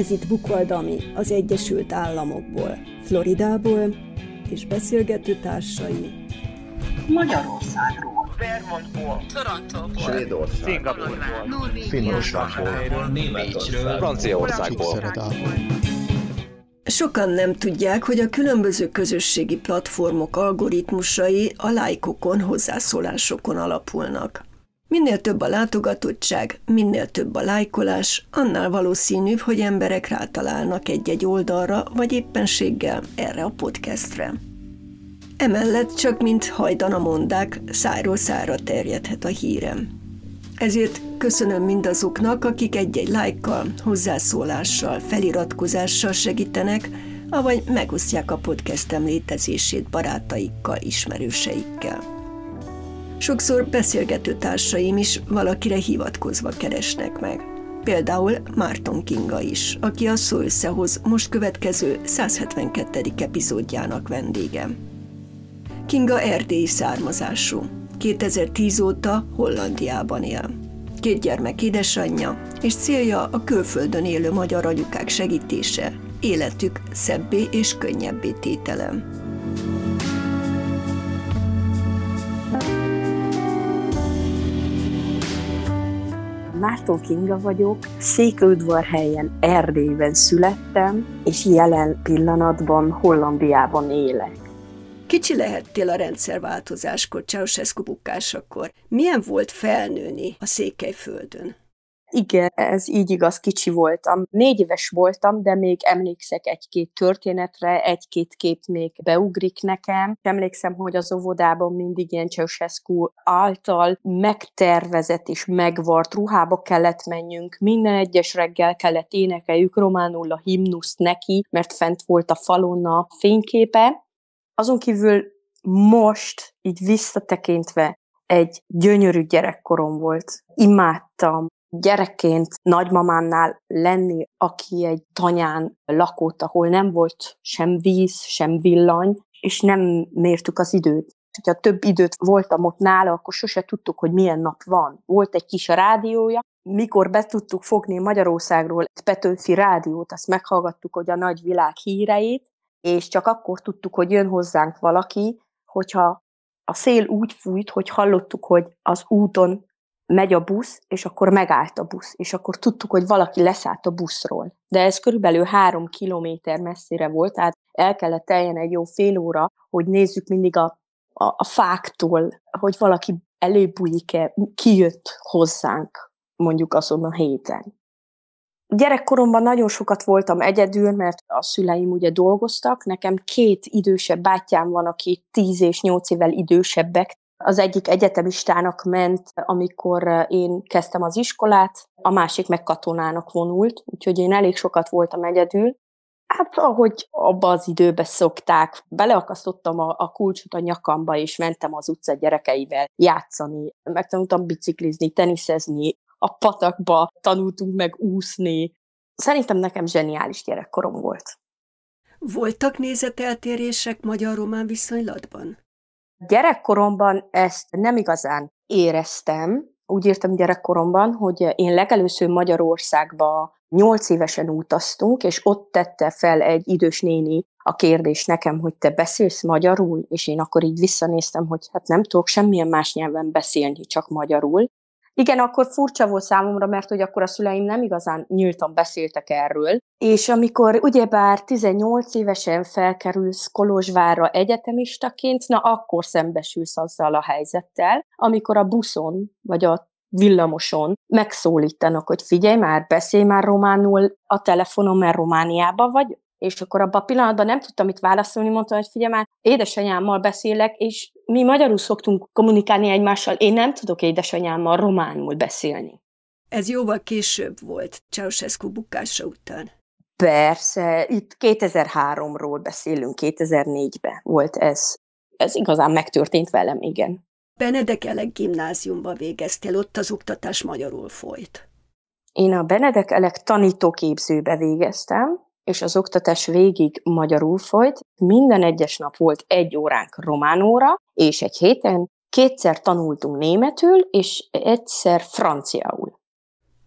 Ez itt Bukvaldami az Egyesült Államokból, Floridából, és beszélgető társai. Magyarországról, Vermontból, Torontóból, Svédország, Szingapurból, Finnországból, Németország, Franciaországból. Sokan nem tudják, hogy a különböző közösségi platformok algoritmusai a lájkokon, hozzászólásokon alapulnak. Minél több a látogatottság, minél több a lájkolás, annál valószínűbb, hogy emberek rátalálnak egy-egy oldalra, vagy éppenséggel erre a podcastre. Emellett csak mint hajdana mondák, szájról szára terjedhet a hírem. Ezért köszönöm mindazoknak, akik egy-egy lájkkal, hozzászólással, feliratkozással segítenek, avagy megosztják a podcastem létezését barátaikkal, ismerőseikkel. Sokszor beszélgető társaim is valakire hivatkozva keresnek meg. Például Márton Kinga is, aki a Szó Összehoz most következő 172. epizódjának vendége. Kinga erdélyi származású. 2010 óta Hollandiában él. Két gyermek édesanyja, és célja a külföldön élő magyar anyukák segítése, életük szebbé és könnyebbé tételem. Márton Kinga vagyok, Székelyudvarhelyen, Erdélyben születtem, és jelen pillanatban Hollandiában élek. Kicsi lehettél a rendszerváltozáskor, Ceausescu bukásakor. Milyen volt felnőni a Székelyföldön? Igen, ez így igaz, kicsi voltam. Négy éves voltam, de még emlékszek egy-két történetre, egy-két kép még beugrik nekem. Emlékszem, hogy az óvodában mindig ilyen Ceausescu által megtervezett és megvart ruhába kellett menjünk. Minden egyes reggel kellett énekeljük románul a himnuszt neki, mert fent volt a falon a fényképe. Azon kívül most, így visszatekintve, egy gyönyörű gyerekkorom volt. Imádtam gyerekként nagymamánnál lenni, aki egy tanyán lakott, ahol nem volt sem víz, sem villany, és nem mértük az időt. Ha több időt voltam ott nála, akkor sose tudtuk, hogy milyen nap van. Volt egy kis rádiója, mikor be tudtuk fogni Magyarországról egy Petőfi rádiót, azt meghallgattuk, hogy a nagy világ híreit, és csak akkor tudtuk, hogy jön hozzánk valaki, hogyha a szél úgy fújt, hogy hallottuk, hogy az úton megy a busz, és akkor megállt a busz, és akkor tudtuk, hogy valaki leszállt a buszról. De ez körülbelül három kilométer messzire volt, tehát el kellett teljen egy jó fél óra, hogy nézzük mindig a, a, a fáktól, hogy valaki előbújik-e, kijött hozzánk mondjuk azon a héten. Gyerekkoromban nagyon sokat voltam egyedül, mert a szüleim ugye dolgoztak. Nekem két idősebb bátyám van, aki tíz és nyolc évvel idősebbek, az egyik egyetemistának ment, amikor eh, én kezdtem az iskolát, a másik meg katonának vonult, úgyhogy én elég sokat voltam egyedül. Hát ahogy abba az időbe szokták, beleakasztottam a, a kulcsot a nyakamba, és mentem az utca gyerekeivel játszani. Megtanultam biciklizni, teniszezni, a patakba tanultunk meg úszni. Szerintem nekem zseniális gyerekkorom volt. Voltak nézeteltérések magyar-román viszonylatban? Gyerekkoromban ezt nem igazán éreztem. Úgy írtam gyerekkoromban, hogy én legelőször Magyarországba nyolc évesen utaztunk, és ott tette fel egy idős néni a kérdés nekem, hogy te beszélsz magyarul, és én akkor így visszanéztem, hogy hát nem tudok semmilyen más nyelven beszélni, csak magyarul. Igen, akkor furcsa volt számomra, mert hogy akkor a szüleim nem igazán nyíltan beszéltek erről. És amikor ugyebár 18 évesen felkerülsz Kolozsvárra egyetemistaként, na akkor szembesülsz azzal a helyzettel, amikor a buszon vagy a villamoson megszólítanak, hogy figyelj már, beszélj már románul a telefonon, mert Romániában vagy, és akkor abban a pillanatban nem tudtam mit válaszolni, mondtam, hogy figyelj már, édesanyámmal beszélek, és mi magyarul szoktunk kommunikálni egymással, én nem tudok édesanyámmal románul beszélni. Ez jóval később volt, Ceausescu bukása után. Persze, itt 2003-ról beszélünk, 2004-ben volt ez. Ez igazán megtörtént velem, igen. Benedek Elek gimnáziumba végeztél, ott az oktatás magyarul folyt. Én a Benedek Elek tanítóképzőbe végeztem, és az oktatás végig magyarul folyt. Minden egyes nap volt egy óránk román óra, és egy héten kétszer tanultunk németül, és egyszer franciául.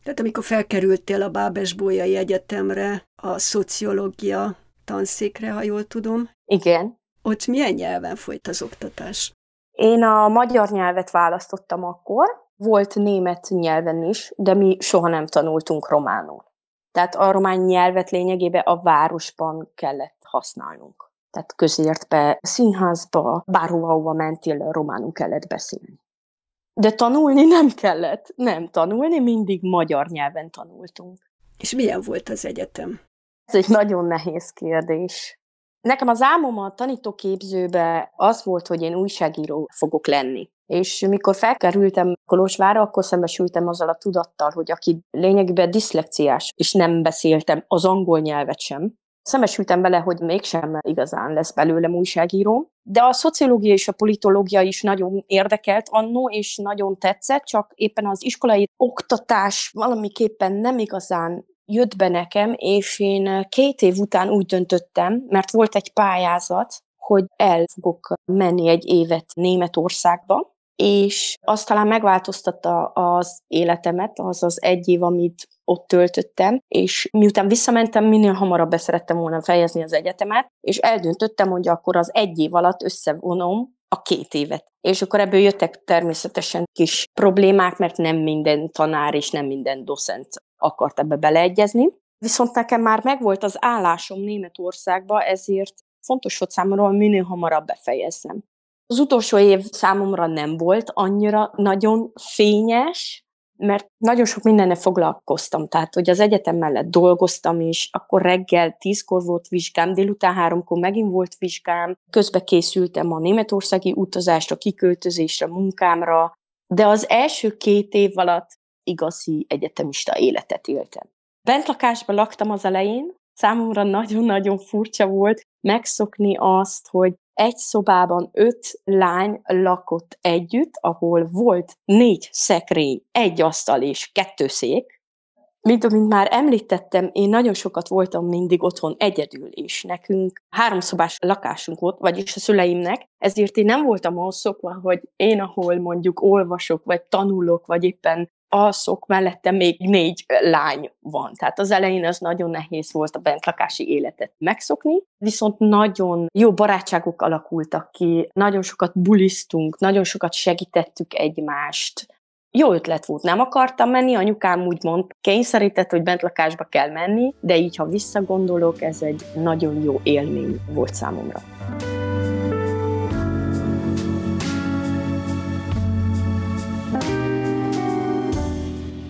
Tehát amikor felkerültél a Bábes-Bolyai Egyetemre, a szociológia tanszékre, ha jól tudom. Igen. Ott milyen nyelven folyt az oktatás? Én a magyar nyelvet választottam akkor, volt német nyelven is, de mi soha nem tanultunk románul. Tehát a román nyelvet lényegében a városban kellett használnunk. Tehát közértbe, színházba, bárhova, ahova mentél, románul kellett beszélni. De tanulni nem kellett. Nem tanulni, mindig magyar nyelven tanultunk. És milyen volt az egyetem? Ez egy nagyon nehéz kérdés. Nekem az álmom a tanítóképzőbe az volt, hogy én újságíró fogok lenni. És mikor felkerültem Kolozsvára, akkor szembesültem azzal a tudattal, hogy aki lényegében diszlekciás, és nem beszéltem az angol nyelvet sem, szembesültem bele, hogy mégsem igazán lesz belőlem újságíró. De a szociológia és a politológia is nagyon érdekelt annó, és nagyon tetszett, csak éppen az iskolai oktatás valamiképpen nem igazán jött be nekem, és én két év után úgy döntöttem, mert volt egy pályázat, hogy el fogok menni egy évet Németországba, és azt talán megváltoztatta az életemet, az az egy év, amit ott töltöttem, és miután visszamentem, minél hamarabb beszerettem volna fejezni az egyetemet, és eldöntöttem, hogy akkor az egy év alatt összevonom a két évet. És akkor ebből jöttek természetesen kis problémák, mert nem minden tanár és nem minden docent akart ebbe beleegyezni. Viszont nekem már megvolt az állásom Németországba, ezért fontos volt számomra, hogy minél hamarabb befejezzem. Az utolsó év számomra nem volt annyira nagyon fényes, mert nagyon sok mindenne foglalkoztam, tehát hogy az egyetem mellett dolgoztam is, akkor reggel tízkor volt vizsgám, délután háromkor megint volt vizsgám, közbe készültem a németországi utazásra, kiköltözésre, munkámra, de az első két év alatt igazi egyetemista életet éltem. Bentlakásban laktam az elején, számomra nagyon-nagyon furcsa volt megszokni azt, hogy egy szobában öt lány lakott együtt, ahol volt négy szekrény, egy asztal és kettő szék. Mint amint már említettem, én nagyon sokat voltam mindig otthon egyedül, és nekünk háromszobás lakásunk volt, vagyis a szüleimnek, ezért én nem voltam ahhoz szokva, hogy én, ahol mondjuk olvasok, vagy tanulok, vagy éppen alszok, mellette még négy lány van. Tehát az elején az nagyon nehéz volt a bentlakási életet megszokni, viszont nagyon jó barátságok alakultak ki, nagyon sokat bulisztunk, nagyon sokat segítettük egymást, jó ötlet volt, nem akartam menni, anyukám úgy mond, kényszerített, hogy bentlakásba kell menni, de így, ha visszagondolok, ez egy nagyon jó élmény volt számomra.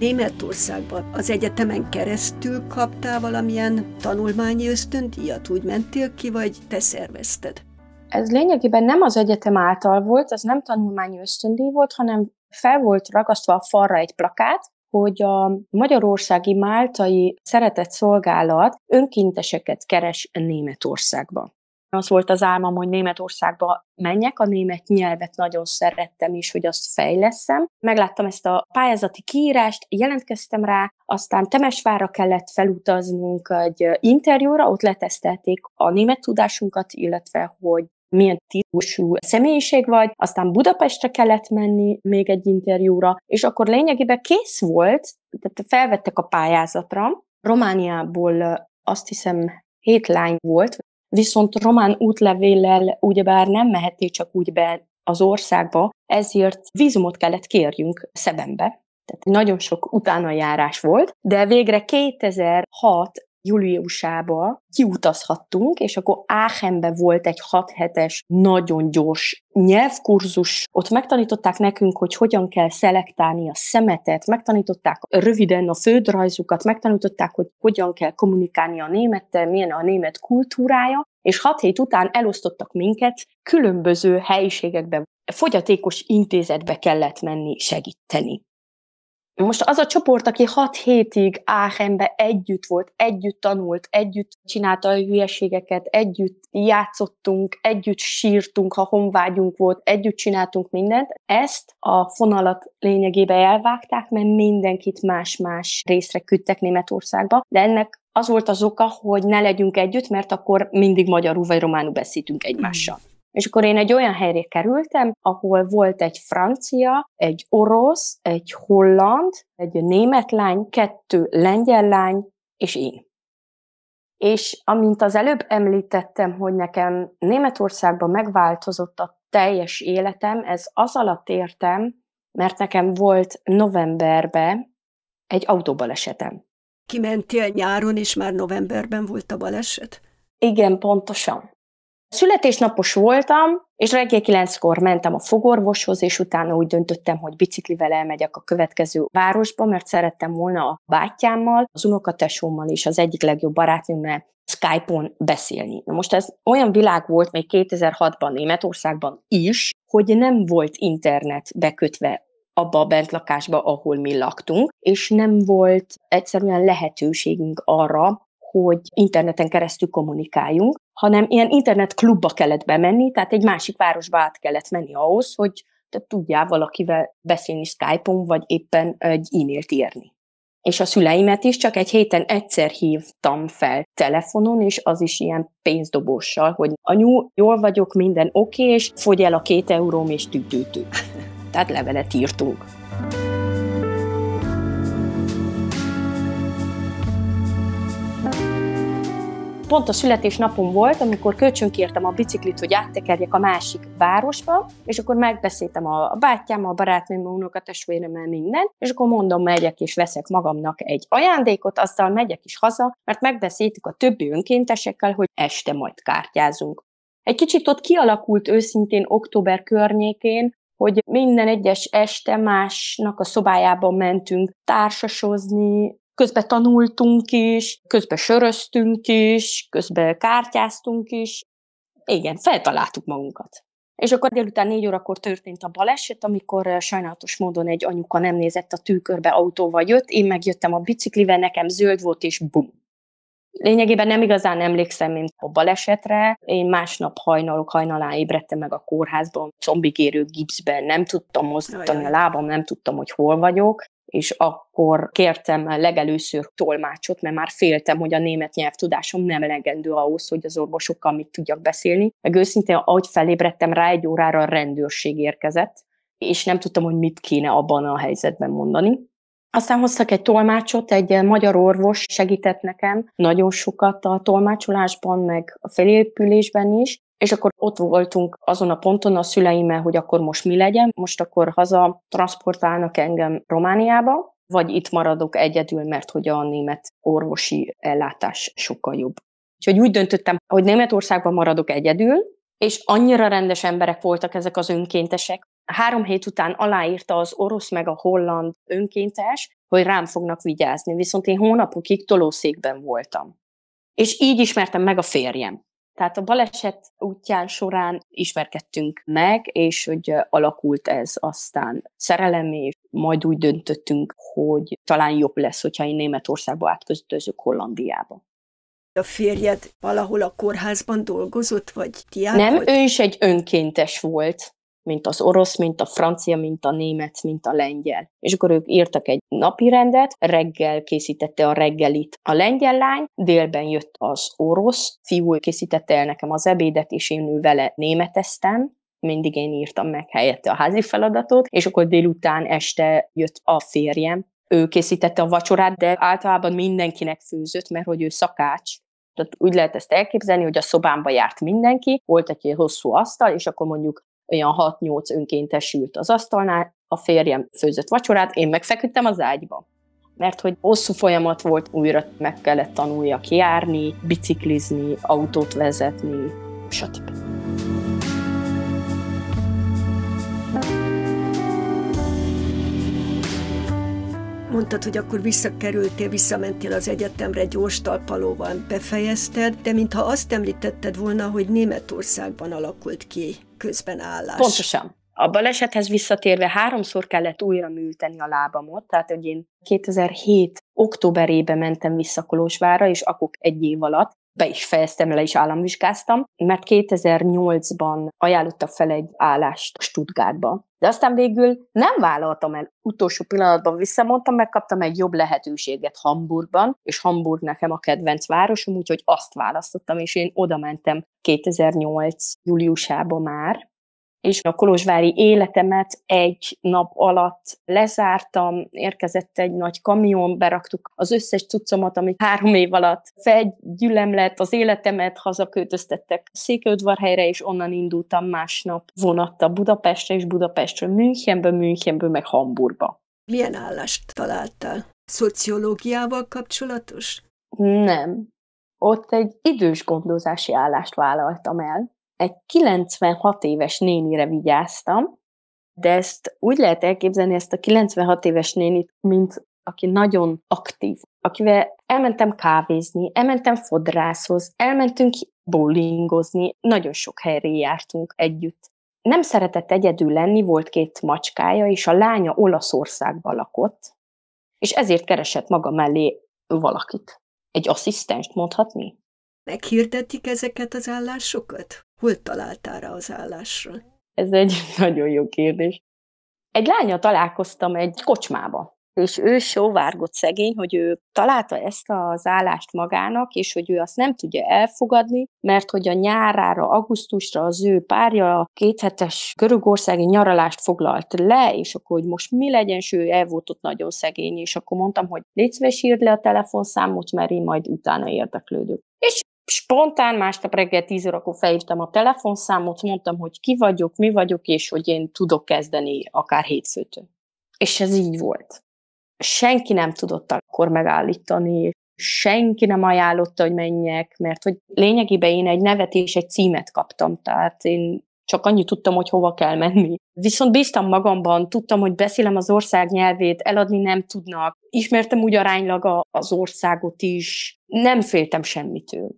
Németországban az egyetemen keresztül kaptál valamilyen tanulmányi ösztöndíjat? Úgy mentél ki, vagy te szervezted? Ez lényegében nem az egyetem által volt, az nem tanulmányi ösztöndíj volt, hanem fel volt ragasztva a falra egy plakát, hogy a Magyarországi Máltai Szeretett Szolgálat önkinteseket keres Németországba. Az volt az álmom, hogy Németországba menjek, a német nyelvet nagyon szerettem is, hogy azt fejleszem. Megláttam ezt a pályázati kiírást, jelentkeztem rá, aztán Temesvárra kellett felutaznunk egy interjúra, ott letesztelték a német tudásunkat, illetve hogy milyen típusú személyiség vagy, aztán Budapestre kellett menni még egy interjúra, és akkor lényegében kész volt, tehát felvettek a pályázatra, Romániából azt hiszem hét lány volt, viszont román útlevéllel ugyebár nem mehettél csak úgy be az országba, ezért vízumot kellett kérjünk Szebenbe. Tehát nagyon sok utánajárás volt, de végre 2006 júliusába kiutazhattunk, és akkor Áchenbe volt egy 6 hetes, nagyon gyors nyelvkurzus. Ott megtanították nekünk, hogy hogyan kell szelektálni a szemetet, megtanították röviden a földrajzukat, megtanították, hogy hogyan kell kommunikálni a némettel, milyen a német kultúrája, és hat hét után elosztottak minket különböző helyiségekbe, fogyatékos intézetbe kellett menni segíteni. Most az a csoport, aki hat hétig Áchenbe együtt volt, együtt tanult, együtt csinálta a hülyeségeket, együtt játszottunk, együtt sírtunk, ha honvágyunk volt, együtt csináltunk mindent, ezt a fonalat lényegében elvágták, mert mindenkit más-más részre küldtek Németországba, de ennek az volt az oka, hogy ne legyünk együtt, mert akkor mindig magyarul vagy románul beszéltünk egymással. És akkor én egy olyan helyre kerültem, ahol volt egy francia, egy orosz, egy holland, egy német lány, kettő lengyel lány, és én. És amint az előbb említettem, hogy nekem Németországban megváltozott a teljes életem, ez az alatt értem, mert nekem volt novemberben egy autóbalesetem. Kimentél nyáron, és már novemberben volt a baleset? Igen, pontosan. Születésnapos voltam, és reggel kilenckor mentem a fogorvoshoz, és utána úgy döntöttem, hogy biciklivel elmegyek a következő városba, mert szerettem volna a bátyámmal, az unokatesómmal és az egyik legjobb barátnőmmel Skype-on beszélni. Na most ez olyan világ volt még 2006-ban Németországban is, hogy nem volt internet bekötve abba a bentlakásba, ahol mi laktunk, és nem volt egyszerűen lehetőségünk arra, hogy interneten keresztül kommunikáljunk, hanem ilyen internetklubba kellett bemenni, tehát egy másik városba át kellett menni ahhoz, hogy te tudjál valakivel beszélni Skype-on, vagy éppen egy e-mailt írni. És a szüleimet is csak egy héten egyszer hívtam fel telefonon, és az is ilyen pénzdobóssal, hogy anyu, jól vagyok, minden oké, és fogy el a két euróm, és tűtőtő. Tehát levelet írtunk. Pont a születésnapom volt, amikor kölcsönkértem a biciklit, hogy áttekerjek a másik városba, és akkor megbeszéltem a bátyám, a barátnőm, a unokatestvéremmel minden, és akkor mondom, megyek és veszek magamnak egy ajándékot, aztán megyek is haza, mert megbeszéltük a többi önkéntesekkel, hogy este majd kártyázunk. Egy kicsit ott kialakult őszintén október környékén, hogy minden egyes este másnak a szobájában mentünk társasozni, Közben tanultunk is, közben söröztünk is, közben kártyáztunk is. Igen, feltaláltuk magunkat. És akkor délután négy órakor történt a baleset, amikor eh, sajnálatos módon egy anyuka nem nézett a tűkörbe, autóval jött, én megjöttem a biciklivel, nekem zöld volt, és bum. Lényegében nem igazán emlékszem, mint a balesetre. Én másnap hajnalok hajnalán ébredtem meg a kórházban, combigérő gipszben, nem tudtam mozdítani a lábam, nem tudtam, hogy hol vagyok és akkor kértem legelőször tolmácsot, mert már féltem, hogy a német nyelvtudásom nem elegendő ahhoz, hogy az orvosokkal mit tudjak beszélni. Meg őszintén, ahogy felébredtem rá, egy órára a rendőrség érkezett, és nem tudtam, hogy mit kéne abban a helyzetben mondani. Aztán hoztak egy tolmácsot, egy magyar orvos segített nekem nagyon sokat a tolmácsolásban, meg a felépülésben is, és akkor ott voltunk azon a ponton a szüleimmel, hogy akkor most mi legyen, most akkor haza transportálnak engem Romániába, vagy itt maradok egyedül, mert hogy a német orvosi ellátás sokkal jobb. Úgyhogy úgy döntöttem, hogy Németországban maradok egyedül, és annyira rendes emberek voltak ezek az önkéntesek. Három hét után aláírta az orosz meg a holland önkéntes, hogy rám fognak vigyázni, viszont én hónapokig tolószékben voltam. És így ismertem meg a férjem. Tehát a baleset útján során ismerkedtünk meg, és hogy alakult ez aztán szerelem, és majd úgy döntöttünk, hogy talán jobb lesz, hogyha én Németországba átköztözök Hollandiába. A férjed valahol a kórházban dolgozott, vagy diák Nem, volt? ő is egy önkéntes volt mint az orosz, mint a francia, mint a német, mint a lengyel. És akkor ők írtak egy napi rendet, reggel készítette a reggelit a lengyel lány, délben jött az orosz, fiú készítette el nekem az ebédet, és én ő vele németeztem, mindig én írtam meg helyette a házi feladatot, és akkor délután este jött a férjem, ő készítette a vacsorát, de általában mindenkinek főzött, mert hogy ő szakács, tehát úgy lehet ezt elképzelni, hogy a szobámba járt mindenki, volt egy hosszú asztal, és akkor mondjuk olyan 6-8 önkéntesült az asztalnál, a férjem főzött vacsorát, én megfeküdtem az ágyba. Mert hogy hosszú folyamat volt, újra meg kellett tanuljak járni, biciklizni, autót vezetni, stb. Mondtad, hogy akkor visszakerültél, visszamentél az egyetemre, gyors talpalóval befejezted, de mintha azt említetted volna, hogy Németországban alakult ki közben állás. Pontosan. A balesethez visszatérve háromszor kellett újra műteni a lábamot, tehát hogy én 2007 októberében mentem vissza Kolozsvára, és akkor egy év alatt be is fejeztem, le is államvizsgáztam, mert 2008-ban ajánlottak fel egy állást Stuttgartba. De aztán végül nem vállaltam el. Utolsó pillanatban visszamondtam, megkaptam egy jobb lehetőséget Hamburgban, és Hamburg nekem a kedvenc városom, úgyhogy azt választottam, és én oda mentem 2008. júliusában már, és a kolozsvári életemet egy nap alatt lezártam, érkezett egy nagy kamion, beraktuk az összes cuccomat, amit három év alatt felgyülem lett, az életemet hazaköltöztettek Székelyudvarhelyre, és onnan indultam másnap vonatta Budapestre, és Budapestről Münchenből, Münchenből meg Hamburgba. Milyen állást találtál? Szociológiával kapcsolatos? Nem. Ott egy idős gondozási állást vállaltam el, egy 96 éves nénire vigyáztam, de ezt úgy lehet elképzelni, ezt a 96 éves nénit, mint aki nagyon aktív, akivel elmentem kávézni, elmentem fodrászhoz, elmentünk bowlingozni, nagyon sok helyre jártunk együtt. Nem szeretett egyedül lenni, volt két macskája, és a lánya Olaszországban lakott, és ezért keresett maga mellé valakit. Egy asszisztenst mondhatni? Meghirdetik ezeket az állásokat? Hol találtál rá az állásra? Ez egy nagyon jó kérdés. Egy lánya találkoztam egy kocsmába, és ő sóvárgott szegény, hogy ő találta ezt az állást magának, és hogy ő azt nem tudja elfogadni, mert hogy a nyárára, augusztusra az ő párja kéthetes görögországi nyaralást foglalt le, és akkor, hogy most mi legyen, és ő el volt ott nagyon szegény, és akkor mondtam, hogy légy szíves, írd le a telefonszámot, mert én majd utána érdeklődök. És spontán másnap reggel 10 órakor felhívtam a telefonszámot, mondtam, hogy ki vagyok, mi vagyok, és hogy én tudok kezdeni akár hétfőtől. És ez így volt. Senki nem tudott akkor megállítani, senki nem ajánlotta, hogy menjek, mert hogy lényegében én egy nevet és egy címet kaptam, tehát én csak annyit tudtam, hogy hova kell menni. Viszont bíztam magamban, tudtam, hogy beszélem az ország nyelvét, eladni nem tudnak, ismertem úgy aránylag az országot is, nem féltem semmitől.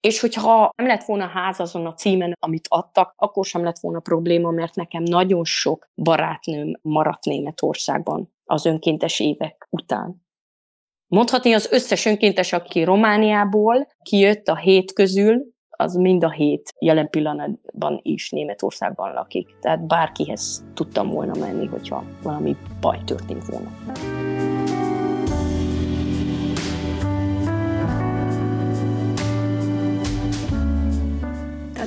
És hogyha nem lett volna ház azon a címen, amit adtak, akkor sem lett volna probléma, mert nekem nagyon sok barátnőm maradt Németországban az önkéntes évek után. Mondhatni az összes önkéntes, aki Romániából kijött a hét közül, az mind a hét jelen pillanatban is Németországban lakik. Tehát bárkihez tudtam volna menni, hogyha valami baj történt volna.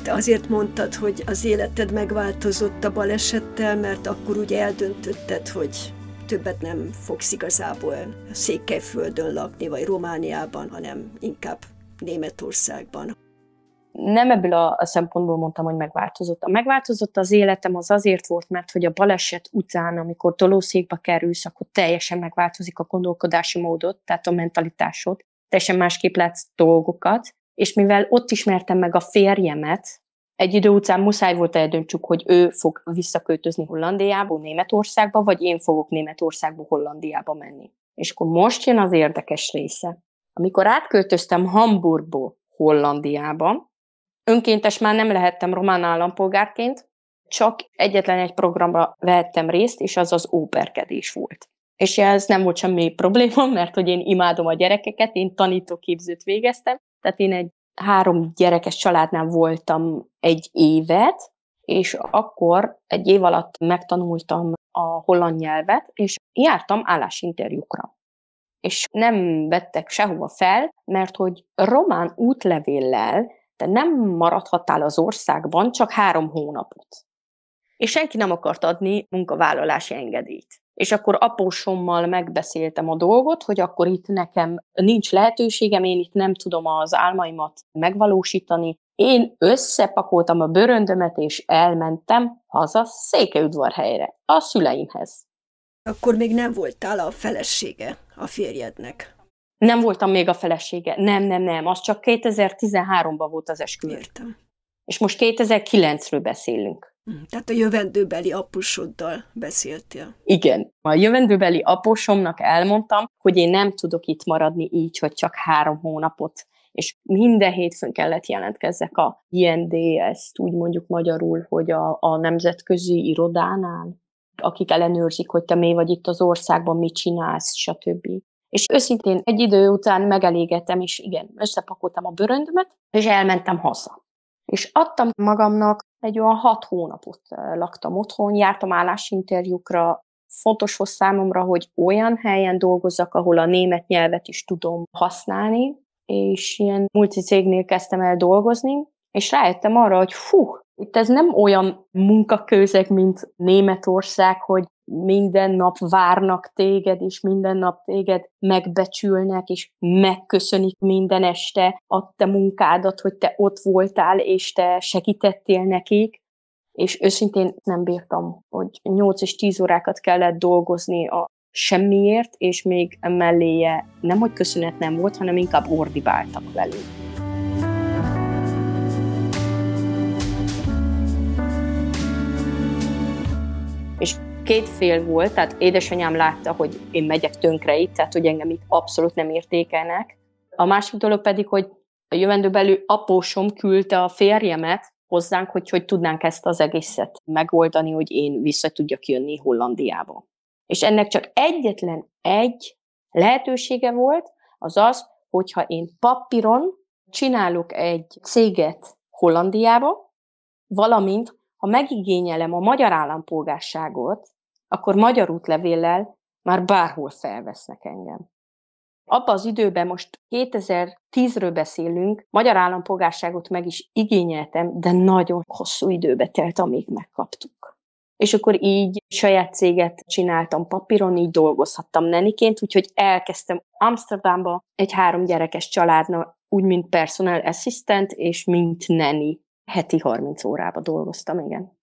Tehát azért mondtad, hogy az életed megváltozott a balesettel, mert akkor ugye eldöntötted, hogy többet nem fogsz igazából Székelyföldön lakni, vagy Romániában, hanem inkább Németországban. Nem ebből a, szempontból mondtam, hogy megváltozott. A megváltozott az életem az azért volt, mert hogy a baleset után, amikor tolószékbe kerülsz, akkor teljesen megváltozik a gondolkodási módot, tehát a mentalitásod, teljesen másképp látsz dolgokat, és mivel ott ismertem meg a férjemet, egy idő után muszáj volt eldöntsük, hogy ő fog visszaköltözni Hollandiába, Németországba, vagy én fogok Németországba, Hollandiába menni. És akkor most jön az érdekes része. Amikor átköltöztem Hamburgból Hollandiába, önkéntes már nem lehettem román állampolgárként, csak egyetlen egy programba vehettem részt, és az az óperkedés volt. És ez nem volt semmi probléma, mert hogy én imádom a gyerekeket, én tanítóképzőt végeztem, tehát én egy három gyerekes családnál voltam egy évet, és akkor egy év alatt megtanultam a holland nyelvet, és jártam állásinterjúkra. És nem vettek sehova fel, mert hogy román útlevéllel te nem maradhattál az országban csak három hónapot. És senki nem akart adni munkavállalási engedélyt és akkor apósommal megbeszéltem a dolgot, hogy akkor itt nekem nincs lehetőségem, én itt nem tudom az álmaimat megvalósítani. Én összepakoltam a bőröndömet, és elmentem haza Székelyudvarhelyre, a szüleimhez. Akkor még nem voltál a felesége a férjednek. Nem voltam még a felesége. Nem, nem, nem. Az csak 2013-ban volt az esküvő. Értem. És most 2009-ről beszélünk. Hm, tehát a jövendőbeli apusoddal beszéltél. Igen. A jövendőbeli aposomnak elmondtam, hogy én nem tudok itt maradni így, hogy csak három hónapot és minden hétfőn kellett jelentkezzek a IND, ezt úgy mondjuk magyarul, hogy a, a nemzetközi irodánál, akik ellenőrzik, hogy te mi vagy itt az országban, mit csinálsz, stb. És őszintén egy idő után megelégettem, és igen, összepakoltam a bőröndömet, és elmentem haza. És adtam magamnak egy olyan hat hónapot laktam otthon, jártam állásinterjúkra, fontos volt számomra, hogy olyan helyen dolgozzak, ahol a német nyelvet is tudom használni, és ilyen multicégnél kezdtem el dolgozni, és rájöttem arra, hogy fú, itt ez nem olyan munkaközeg, mint Németország, hogy minden nap várnak téged, és minden nap téged megbecsülnek, és megköszönik minden este a te munkádat, hogy te ott voltál, és te segítettél nekik, és őszintén nem bírtam, hogy 8 és 10 órákat kellett dolgozni a semmiért, és még melléje nem, hogy köszönet nem volt, hanem inkább ordibáltak velünk. Két fél volt, tehát édesanyám látta, hogy én megyek tönkre itt, tehát hogy engem itt abszolút nem értékelnek. A másik dolog pedig, hogy a jövendőbeli apósom küldte a férjemet hozzánk, hogy hogy tudnánk ezt az egészet megoldani, hogy én vissza tudjak jönni Hollandiába. És ennek csak egyetlen egy lehetősége volt, az az, hogyha én papíron csinálok egy céget Hollandiába, valamint ha megigényelem a magyar állampolgárságot, akkor magyar útlevéllel már bárhol felvesznek engem. Abban az időben, most 2010-ről beszélünk, magyar állampolgárságot meg is igényeltem, de nagyon hosszú időbe telt, amíg megkaptuk. És akkor így saját céget csináltam papíron, így dolgozhattam neniként, úgyhogy elkezdtem Amsterdamba egy három gyerekes családnak, úgy, mint personal assistant, és mint neni. Heti 30 órába dolgoztam, igen.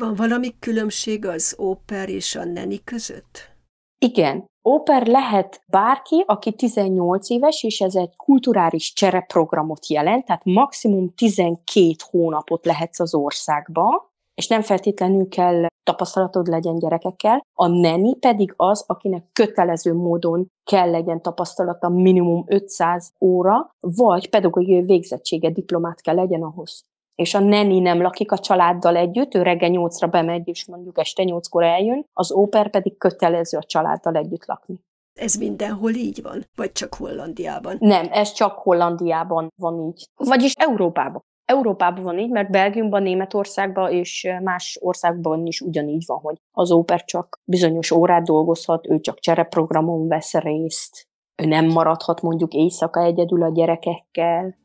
Van valami különbség az óper és a neni között? Igen. Óper lehet bárki, aki 18 éves, és ez egy kulturális csereprogramot jelent, tehát maximum 12 hónapot lehetsz az országba, és nem feltétlenül kell tapasztalatod legyen gyerekekkel. A neni pedig az, akinek kötelező módon kell legyen tapasztalata minimum 500 óra, vagy pedagógiai végzettsége, diplomát kell legyen ahhoz és a neni nem lakik a családdal együtt, ő reggel nyolcra bemegy, és mondjuk este nyolckor eljön, az óper pedig kötelező a családdal együtt lakni. Ez mindenhol így van? Vagy csak Hollandiában? Nem, ez csak Hollandiában van így. Vagyis Európában. Európában van így, mert Belgiumban, Németországban és más országban is ugyanígy van, hogy az óper csak bizonyos órát dolgozhat, ő csak csereprogramon vesz részt, ő nem maradhat mondjuk éjszaka egyedül a gyerekekkel,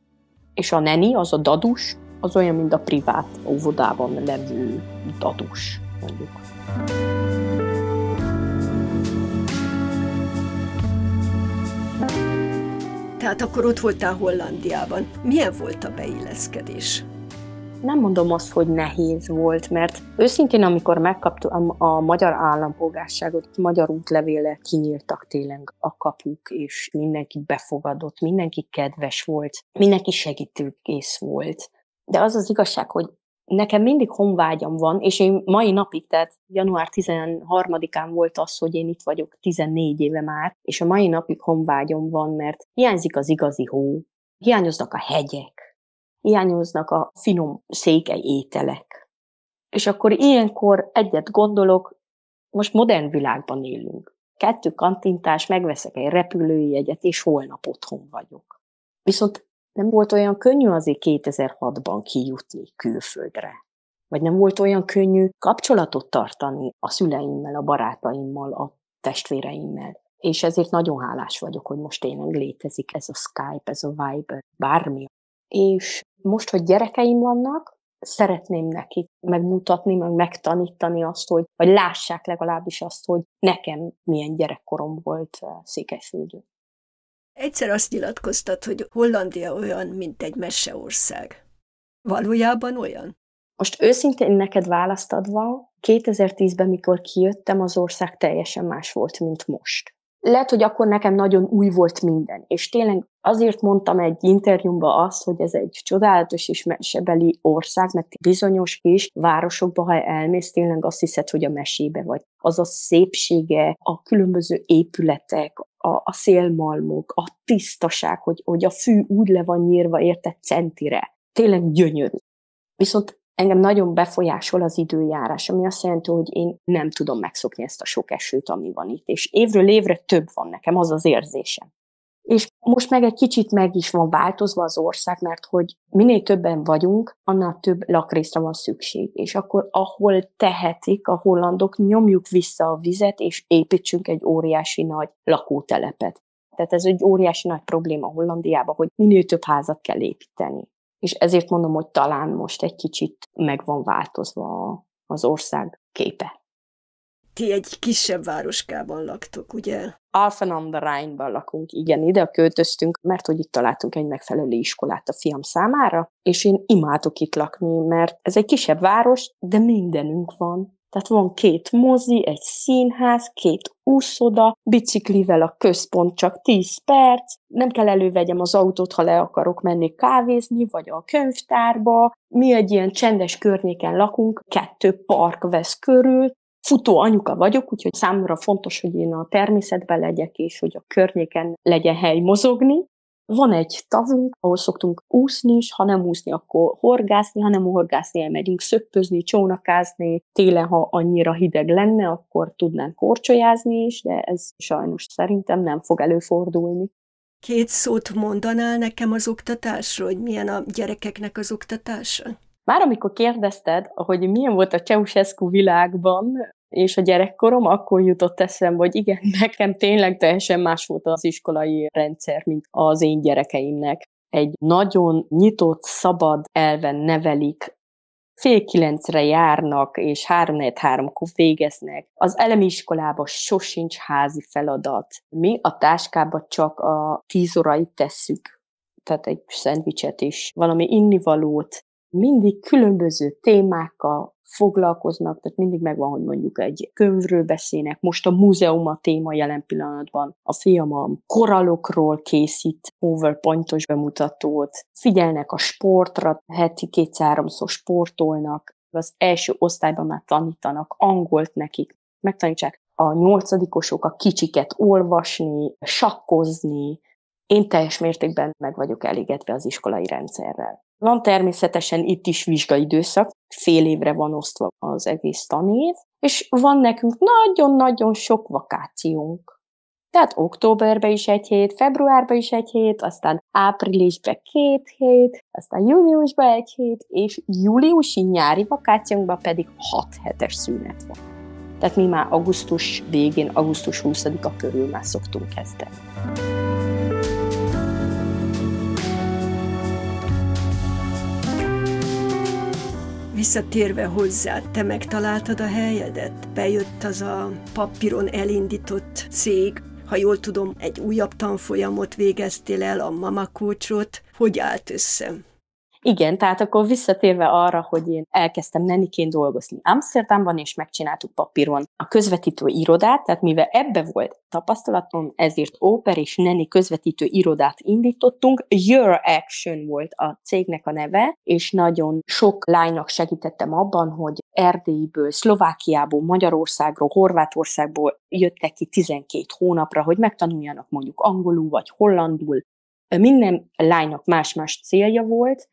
és a neni, az a dadus, az olyan, mint a privát óvodában levő dadus, mondjuk. Tehát akkor ott voltál Hollandiában. Milyen volt a beilleszkedés? Nem mondom azt, hogy nehéz volt, mert őszintén, amikor megkaptam a magyar állampolgárságot, magyar útlevéle kinyíltak tényleg a kapuk, és mindenki befogadott, mindenki kedves volt, mindenki segítőkész volt. De az az igazság, hogy nekem mindig honvágyam van, és én mai napig, tehát január 13-án volt az, hogy én itt vagyok 14 éve már, és a mai napig honvágyam van, mert hiányzik az igazi hó, hiányoznak a hegyek, hiányoznak a finom székely ételek. És akkor ilyenkor egyet gondolok, most modern világban élünk. Kettő kantintás, megveszek egy repülőjegyet, és holnap otthon vagyok. Viszont nem volt olyan könnyű azért 2006-ban kijutni külföldre. Vagy nem volt olyan könnyű kapcsolatot tartani a szüleimmel, a barátaimmal, a testvéreimmel. És ezért nagyon hálás vagyok, hogy most tényleg létezik ez a Skype, ez a Viber, bármi. És most, hogy gyerekeim vannak, szeretném nekik megmutatni, meg megtanítani azt, hogy, vagy lássák legalábbis azt, hogy nekem milyen gyerekkorom volt eh, Székelyföldön. Egyszer azt nyilatkoztat, hogy Hollandia olyan, mint egy meseország. Valójában olyan? Most őszintén neked választ adva, 2010-ben, mikor kijöttem, az ország teljesen más volt, mint most. Lehet, hogy akkor nekem nagyon új volt minden, és tényleg azért mondtam egy interjúmban azt, hogy ez egy csodálatos és mesebeli ország, mert bizonyos kis városokba, ha elmész, tényleg azt hiszed, hogy a mesébe vagy. Az a szépsége, a különböző épületek, a, a szélmalmok, a tisztaság, hogy, hogy a fű úgy le van nyírva érte centire. Tényleg gyönyörű. Viszont Engem nagyon befolyásol az időjárás, ami azt jelenti, hogy én nem tudom megszokni ezt a sok esőt, ami van itt. És évről évre több van nekem, az az érzésem. Most meg egy kicsit meg is van változva az ország, mert hogy minél többen vagyunk, annál több lakrészre van szükség. És akkor ahol tehetik a hollandok, nyomjuk vissza a vizet, és építsünk egy óriási nagy lakótelepet. Tehát ez egy óriási nagy probléma Hollandiában, hogy minél több házat kell építeni. És ezért mondom, hogy talán most egy kicsit meg van változva az ország képe. Ti egy kisebb városkában laktok, ugye? Alphen am der Rheinban lakunk, igen, ide költöztünk, mert hogy itt találtunk egy megfelelő iskolát a fiam számára, és én imádok itt lakni, mert ez egy kisebb város, de mindenünk van. Tehát van két mozi, egy színház, két úszoda, biciklivel a központ csak 10 perc, nem kell elővegyem az autót, ha le akarok menni kávézni, vagy a könyvtárba. Mi egy ilyen csendes környéken lakunk, kettő park vesz körül, futó anyuka vagyok, úgyhogy számomra fontos, hogy én a természetben legyek, és hogy a környéken legyen hely mozogni. Van egy tavunk, ahol szoktunk úszni is, ha nem úszni, akkor horgászni, ha nem horgászni, elmegyünk szöppözni, csónakázni. Télen, ha annyira hideg lenne, akkor tudnánk korcsolyázni is, de ez sajnos szerintem nem fog előfordulni. Két szót mondanál nekem az oktatásról, hogy milyen a gyerekeknek az oktatása? Már amikor kérdezted, hogy milyen volt a Ceausescu világban, és a gyerekkorom, akkor jutott eszembe, hogy igen, nekem tényleg teljesen más volt az iskolai rendszer, mint az én gyerekeimnek. Egy nagyon nyitott, szabad elven nevelik, fél kilencre járnak, és három háromkor végeznek. Az elemi iskolában sosincs házi feladat. Mi a táskába csak a tíz órait tesszük, tehát egy szendvicset is, valami innivalót, mindig különböző témákkal foglalkoznak, tehát mindig megvan, hogy mondjuk egy könyvről beszélnek. Most a múzeum a téma jelen pillanatban. A fiam a korallokról készít PowerPointos bemutatót, figyelnek a sportra, heti kétszer-háromszor sportolnak, az első osztályban már tanítanak angolt nekik, megtanítsák a nyolcadikosok a kicsiket olvasni, sakkozni. Én teljes mértékben meg vagyok elégedve az iskolai rendszerrel. Van természetesen itt is vizsgaidőszak, fél évre van osztva az egész tanév, és van nekünk nagyon-nagyon sok vakációnk. Tehát októberben is egy hét, februárban is egy hét, aztán áprilisban két hét, aztán júniusban egy hét, és júliusi nyári vakációnkban pedig hat hetes szünet van. Tehát mi már augusztus végén, augusztus 20-a körül már szoktunk kezdeni. Visszatérve hozzá, te megtaláltad a helyedet? Bejött az a papíron elindított cég, ha jól tudom, egy újabb tanfolyamot végeztél el, a Mama Coachot. Hogy állt össze? Igen, tehát akkor visszatérve arra, hogy én elkezdtem neniként dolgozni Amsterdamban, és megcsináltuk papíron a közvetítő irodát, tehát mivel ebbe volt tapasztalatom, ezért Oper és Neni közvetítő irodát indítottunk. Your Action volt a cégnek a neve, és nagyon sok lánynak segítettem abban, hogy Erdélyből, Szlovákiából, Magyarországról, Horvátországból jöttek ki 12 hónapra, hogy megtanuljanak mondjuk angolul vagy hollandul. Minden lánynak más-más célja volt,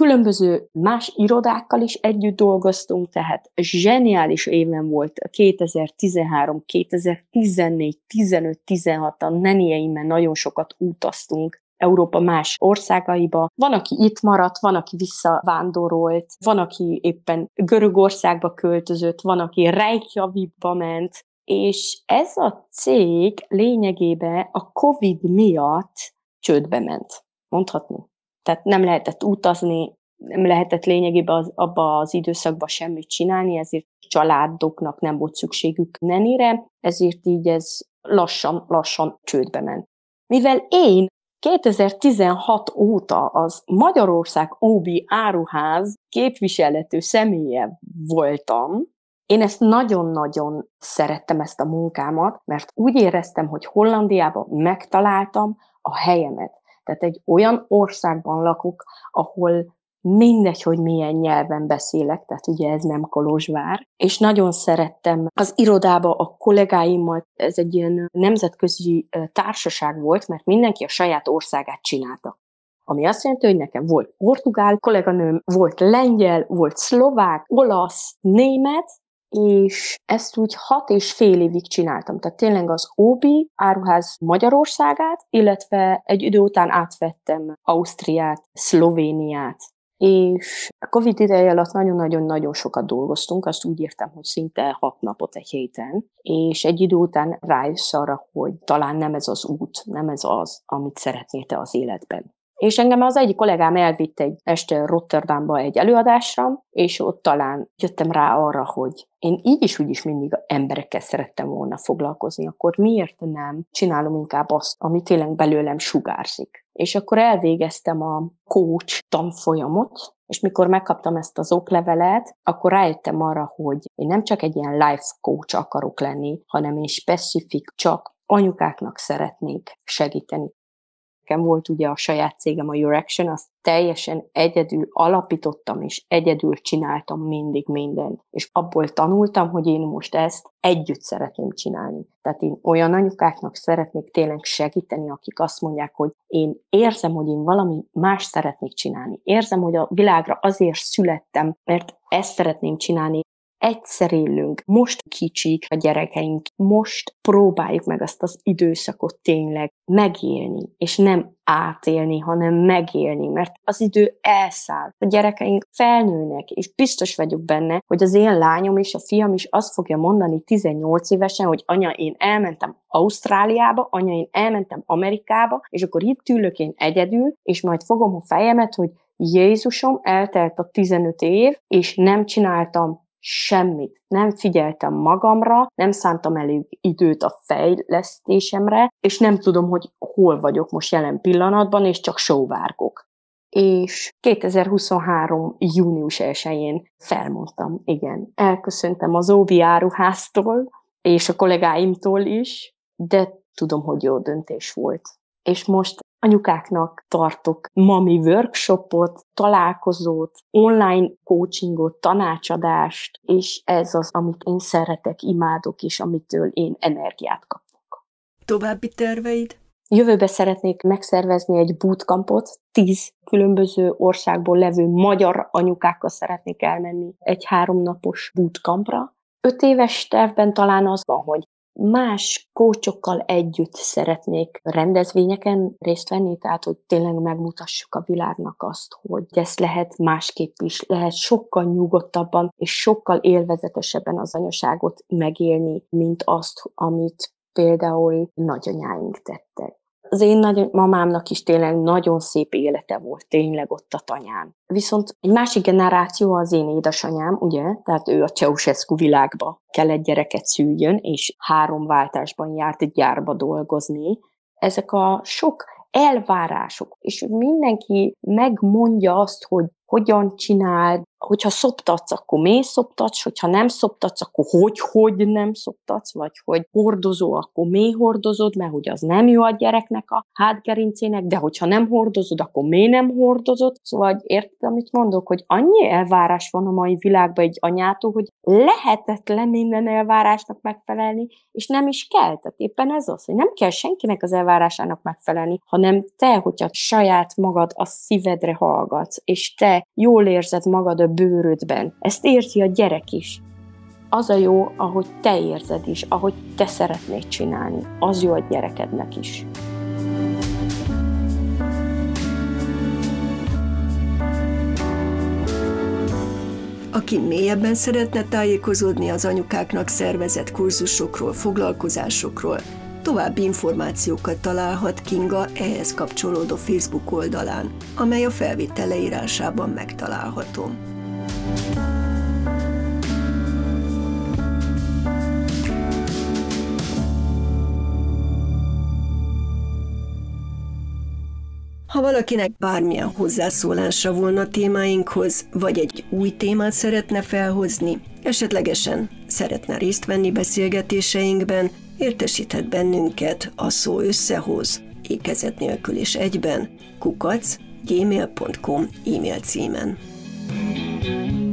Különböző más irodákkal is együtt dolgoztunk, tehát zseniális éven volt 2013, 2014, 15, 16-an nenieimmel nagyon sokat utaztunk Európa más országaiba. Van, aki itt maradt, van, aki visszavándorolt, van, aki éppen Görögországba költözött, van, aki Reykjavikba ment, és ez a cég lényegében a COVID miatt csődbe ment, mondhatni. Tehát nem lehetett utazni, nem lehetett lényegében az, abba az időszakban semmit csinálni, ezért családoknak nem volt szükségük nenire, ezért így ez lassan-lassan csődbe ment. Mivel én 2016 óta az Magyarország OB áruház képviselető személye voltam, én ezt nagyon-nagyon szerettem ezt a munkámat, mert úgy éreztem, hogy Hollandiában megtaláltam a helyemet. Tehát egy olyan országban lakok, ahol mindegy, hogy milyen nyelven beszélek, tehát ugye ez nem Kolozsvár, és nagyon szerettem az irodába a kollégáimmal, ez egy ilyen nemzetközi társaság volt, mert mindenki a saját országát csinálta. Ami azt jelenti, hogy nekem volt portugál kolléganőm, volt lengyel, volt szlovák, olasz, német, és ezt úgy hat és fél évig csináltam. Tehát tényleg az OB áruház Magyarországát, illetve egy idő után átvettem Ausztriát, Szlovéniát, és a Covid ideje alatt nagyon-nagyon-nagyon sokat dolgoztunk, azt úgy értem, hogy szinte hat napot egy héten, és egy idő után rájössz arra, hogy talán nem ez az út, nem ez az, amit szeretnél te az életben. És engem az egyik kollégám elvitt egy este Rotterdamba egy előadásra, és ott talán jöttem rá arra, hogy én így is úgy is mindig emberekkel szerettem volna foglalkozni, akkor miért nem csinálom inkább azt, ami tényleg belőlem sugárzik. És akkor elvégeztem a coach tanfolyamot, és mikor megkaptam ezt az oklevelet, akkor rájöttem arra, hogy én nem csak egy ilyen life coach akarok lenni, hanem én specifik csak anyukáknak szeretnék segíteni. Nekem volt ugye a saját cégem, a Your Action, azt teljesen egyedül alapítottam, és egyedül csináltam mindig mindent. És abból tanultam, hogy én most ezt együtt szeretném csinálni. Tehát én olyan anyukáknak szeretnék tényleg segíteni, akik azt mondják, hogy én érzem, hogy én valami más szeretnék csinálni. Érzem, hogy a világra azért születtem, mert ezt szeretném csinálni, egyszer élünk, most kicsik a gyerekeink, most próbáljuk meg azt az időszakot tényleg megélni, és nem átélni, hanem megélni, mert az idő elszáll. A gyerekeink felnőnek, és biztos vagyok benne, hogy az én lányom és a fiam is azt fogja mondani 18 évesen, hogy anya, én elmentem Ausztráliába, anya, én elmentem Amerikába, és akkor itt ülök én egyedül, és majd fogom a fejemet, hogy Jézusom, eltelt a 15 év, és nem csináltam semmit. Nem figyeltem magamra, nem szántam elég időt a fejlesztésemre, és nem tudom, hogy hol vagyok most jelen pillanatban, és csak sóvárgok. És 2023. június 1-én felmondtam, igen. Elköszöntem az Óvi áruháztól, és a kollégáimtól is, de tudom, hogy jó döntés volt. És most anyukáknak tartok mami workshopot, találkozót, online coachingot, tanácsadást, és ez az, amit én szeretek, imádok, és amitől én energiát kapok. További terveid? Jövőbe szeretnék megszervezni egy bootcampot, tíz különböző országból levő magyar anyukákkal szeretnék elmenni egy háromnapos bootcampra. Öt éves tervben talán az van, hogy más kócsokkal együtt szeretnék rendezvényeken részt venni, tehát hogy tényleg megmutassuk a világnak azt, hogy ezt lehet másképp is, lehet sokkal nyugodtabban és sokkal élvezetesebben az anyaságot megélni, mint azt, amit például nagyanyáink tettek az én nagymamámnak is tényleg nagyon szép élete volt tényleg ott a tanyán. Viszont egy másik generáció az én édesanyám, ugye, tehát ő a Ceausescu világba kellett gyereket szüljön, és három váltásban járt egy gyárba dolgozni. Ezek a sok elvárások, és mindenki megmondja azt, hogy hogyan csináld, hogyha szoptatsz, akkor mély szoptatsz, hogyha nem szoptatsz, akkor hogy, hogy nem szoptatsz, vagy hogy hordozó, akkor mély hordozod, mert hogy az nem jó a gyereknek a hátgerincének, de hogyha nem hordozod, akkor mély nem hordozod. Szóval érted, amit mondok, hogy annyi elvárás van a mai világban egy anyától, hogy lehetetlen minden elvárásnak megfelelni, és nem is kell. Tehát éppen ez az, hogy nem kell senkinek az elvárásának megfelelni, hanem te, hogyha saját magad a szívedre hallgatsz, és te jól érzed magad a bőrödben. Ezt érzi a gyerek is. Az a jó, ahogy te érzed is, ahogy te szeretnéd csinálni. Az jó a gyerekednek is. Aki mélyebben szeretne tájékozódni az anyukáknak szervezett kurzusokról, foglalkozásokról, további információkat találhat Kinga ehhez kapcsolódó Facebook oldalán, amely a felvétel leírásában megtalálható. Ha valakinek bármilyen hozzászólása volna témáinkhoz, vagy egy új témát szeretne felhozni, esetlegesen szeretne részt venni beszélgetéseinkben, értesíthet bennünket a szó összehoz, ékezet nélkül is egyben, kukac, gmail.com e-mail címen. Thank you